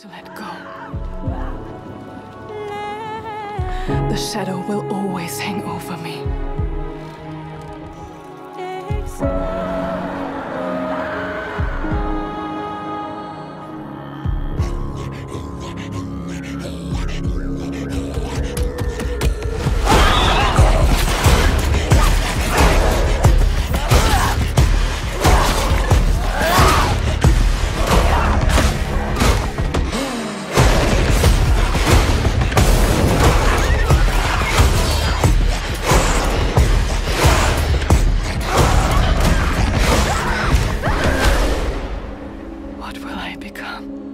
to let go. The shadow will always hang over me. I become?